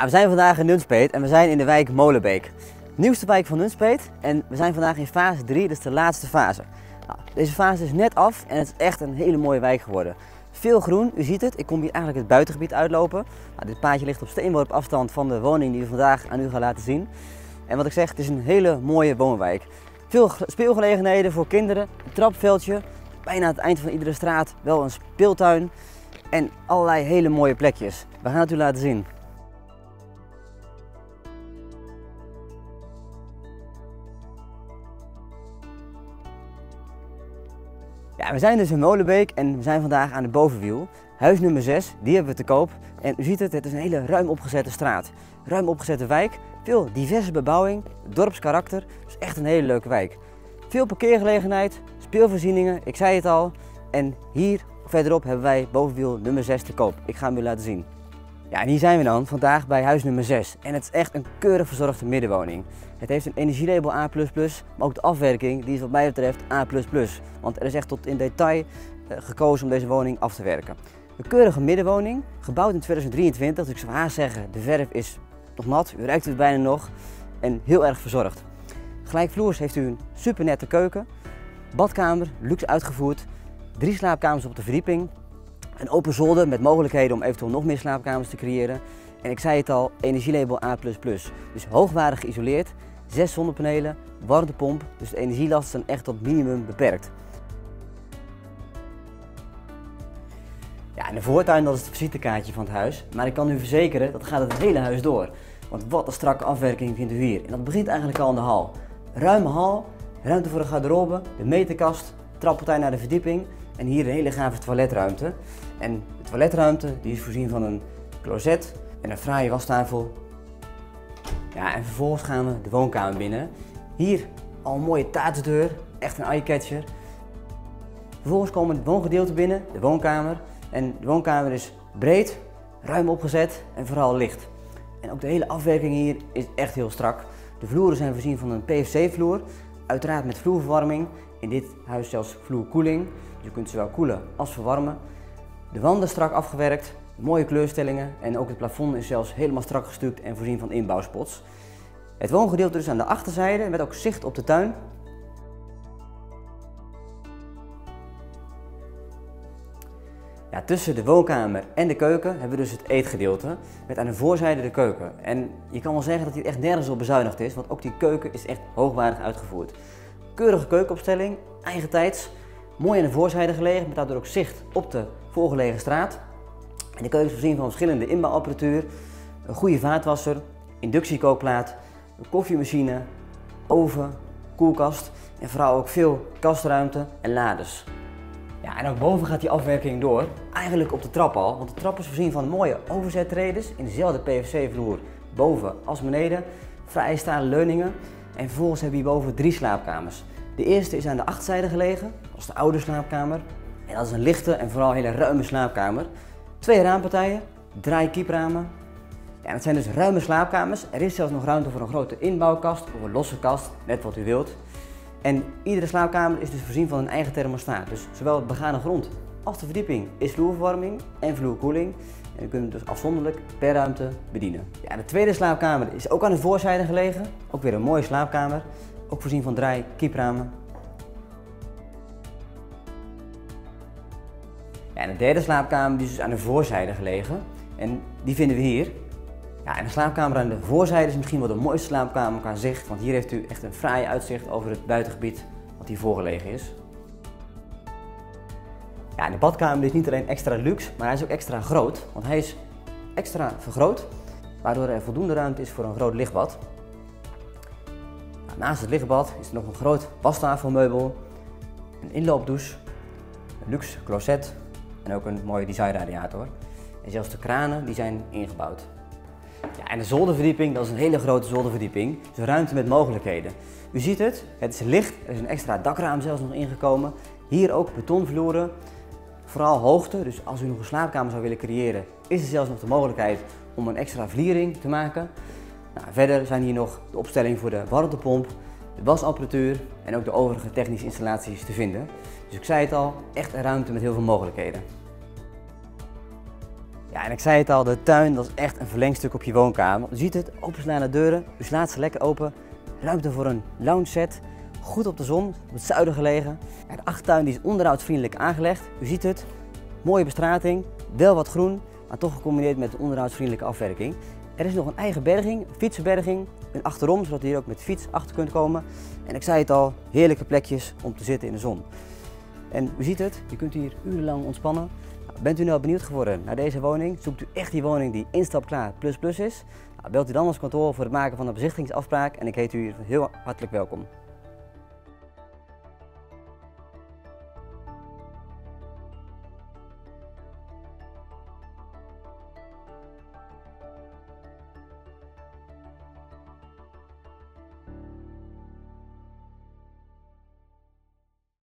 Ja, we zijn vandaag in Nunspeet en we zijn in de wijk Molenbeek. Nieuwste wijk van Nunspeet en we zijn vandaag in fase 3, dus de laatste fase. Nou, deze fase is net af en het is echt een hele mooie wijk geworden. Veel groen, u ziet het. Ik kom hier eigenlijk het buitengebied uitlopen. Nou, dit paadje ligt op steenworp afstand van de woning die we vandaag aan u gaan laten zien. En wat ik zeg, het is een hele mooie woonwijk. Veel speelgelegenheden voor kinderen, een trapveldje, bijna aan het eind van iedere straat wel een speeltuin en allerlei hele mooie plekjes. We gaan het u laten zien. Ja, we zijn dus in Molenbeek en we zijn vandaag aan de bovenwiel. Huis nummer 6, die hebben we te koop. En u ziet het, het is een hele ruim opgezette straat. Ruim opgezette wijk, veel diverse bebouwing, dorpskarakter. Dus echt een hele leuke wijk. Veel parkeergelegenheid, speelvoorzieningen, ik zei het al. En hier verderop hebben wij bovenwiel nummer 6 te koop. Ik ga hem u laten zien. Ja, hier zijn we dan vandaag bij huis nummer 6. En het is echt een keurig verzorgde middenwoning. Het heeft een energielabel A++, maar ook de afwerking die is wat mij betreft A++. Want er is echt tot in detail eh, gekozen om deze woning af te werken. Een keurige middenwoning, gebouwd in 2023, dus ik zou haast zeggen, de verf is nog nat, u ruikt het bijna nog en heel erg verzorgd. Gelijkvloers heeft u een super nette keuken, badkamer, luxe uitgevoerd, drie slaapkamers op de verdieping, een open zolder met mogelijkheden om eventueel nog meer slaapkamers te creëren. En ik zei het al, energielabel A++. Dus hoogwaardig geïsoleerd, zes zonnepanelen, warmtepomp, dus de energielast is dan echt tot minimum beperkt. Ja, en de voortuin dat is het visitekaartje van het huis, maar ik kan u verzekeren dat gaat het hele huis door. Want wat een strakke afwerking vindt u hier. En dat begint eigenlijk al in de hal. Ruime hal, ruimte voor de garderobe, de meterkast, trappartij naar de verdieping en hier een hele gave toiletruimte. En de toiletruimte die is voorzien van een closet en een fraaie wastafel. Ja, en vervolgens gaan we de woonkamer binnen. Hier al een mooie taatsdeur, echt een eye-catcher. Vervolgens komen we het woongedeelte binnen, de woonkamer. En de woonkamer is breed, ruim opgezet en vooral licht. En ook de hele afwerking hier is echt heel strak. De vloeren zijn voorzien van een PVC-vloer, uiteraard met vloerverwarming. In dit huis zelfs vloerkoeling, dus je kunt zowel koelen als verwarmen. De wanden strak afgewerkt, mooie kleurstellingen en ook het plafond is zelfs helemaal strak gestuukt en voorzien van inbouwspots. Het woongedeelte is aan de achterzijde met ook zicht op de tuin. Tussen de woonkamer en de keuken hebben we dus het eetgedeelte met aan de voorzijde de keuken. En je kan wel zeggen dat hier echt nergens op bezuinigd is, want ook die keuken is echt hoogwaardig uitgevoerd. Keurige keukenopstelling, eigen tijds, mooi aan de voorzijde gelegen met daardoor ook zicht op de voorgelegen straat. De keuken is voorzien van verschillende inbouwapparatuur, een goede vaatwasser, inductiekookplaat, een koffiemachine, oven, koelkast en vooral ook veel kastruimte en lades. Ja, en ook boven gaat die afwerking door, eigenlijk op de trap al, want de trap is voorzien van mooie overzettreden in dezelfde PVC-vloer boven als beneden, vrije stalen leuningen en vervolgens hebben we hierboven drie slaapkamers. De eerste is aan de achterzijde gelegen, als de oude slaapkamer. En dat is een lichte en vooral hele ruime slaapkamer. Twee raampartijen, draai kiepramen. Ja, het zijn dus ruime slaapkamers. Er is zelfs nog ruimte voor een grote inbouwkast of een losse kast, net wat u wilt. En iedere slaapkamer is dus voorzien van een eigen thermostaat. Dus zowel het begane grond als de verdieping is vloerverwarming en vloerkoeling. En u kunt het dus afzonderlijk per ruimte bedienen. Ja, de tweede slaapkamer is ook aan de voorzijde gelegen. Ook weer een mooie slaapkamer. Ook voorzien van draai kiepramen. Ja, en de derde slaapkamer is dus aan de voorzijde gelegen. En die vinden we hier. En de slaapkamer aan de voorzijde is misschien wel de mooiste slaapkamer qua zicht. Want hier heeft u echt een fraai uitzicht over het buitengebied wat hier voorgelegen is. Ja, en de badkamer is niet alleen extra luxe, maar hij is ook extra groot. Want hij is extra vergroot, waardoor er voldoende ruimte is voor een groot lichtbad. Naast het lichtbad is er nog een groot wastafelmeubel, een inloopdouche, een luxe closet en ook een mooie designradiator. En zelfs de kranen die zijn ingebouwd. Ja, en de zolderverdieping, dat is een hele grote zolderverdieping. Dus een ruimte met mogelijkheden. U ziet het, het is licht, er is een extra dakraam zelfs nog ingekomen. Hier ook betonvloeren, vooral hoogte. Dus als u nog een slaapkamer zou willen creëren, is er zelfs nog de mogelijkheid om een extra vliering te maken. Nou, verder zijn hier nog de opstelling voor de warmtepomp, de wasapparatuur en ook de overige technische installaties te vinden. Dus ik zei het al, echt een ruimte met heel veel mogelijkheden. Ja, en ik zei het al, de tuin dat is echt een verlengstuk op je woonkamer. U ziet het, openslaande deuren, u slaat ze lekker open. Ruimte voor een lounge set, goed op de zon, op het zuiden gelegen. Ja, de achtertuin die is onderhoudsvriendelijk aangelegd. U ziet het, mooie bestrating, wel wat groen, maar toch gecombineerd met een onderhoudsvriendelijke afwerking. Er is nog een eigen berging, fietsenberging, een achterom, zodat u hier ook met fiets achter kunt komen. En ik zei het al, heerlijke plekjes om te zitten in de zon. En u ziet het, je kunt hier urenlang ontspannen. Bent u nou benieuwd geworden naar deze woning? Zoekt u echt die woning die instapklaar plus is? Nou, belt u dan ons kantoor voor het maken van een bezichtigingsafspraak en ik heet u heel hartelijk welkom.